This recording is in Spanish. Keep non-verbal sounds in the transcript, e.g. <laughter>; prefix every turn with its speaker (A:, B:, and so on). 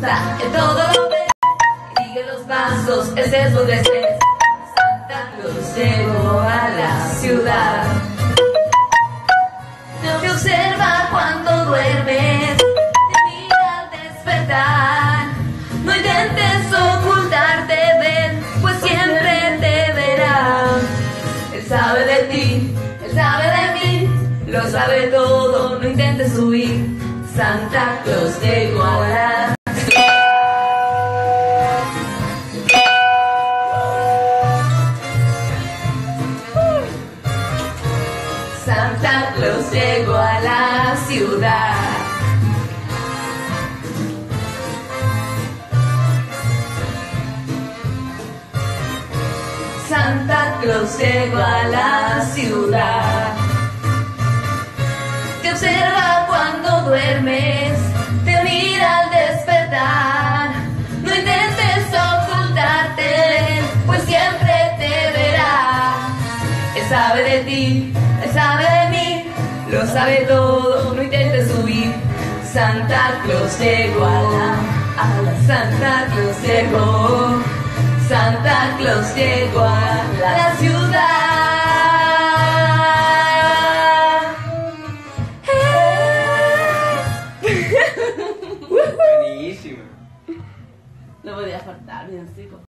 A: que todo lo ve, sigue los pasos, ese es su deseo. Santa Claus llegó a la ciudad. Te observa cuando duermes, te mira al despertar. No intentes ocultarte de pues siempre te verá. Él sabe de ti, él sabe de mí, lo sabe todo, no intentes huir. Santa Claus llegó a la Santa Claus llegó a la ciudad. Santa Claus llegó a la ciudad. Te observa cuando duermes, Él sabe de ti, él sabe de mí, lo sabe todo, no intentes huir. Santa Claus llegó a la, a la Santa Claus llegó, Santa Claus llegó a la ciudad. <laughs> <laughs>
B: Buenísimo.
A: No podía faltar, bien chico.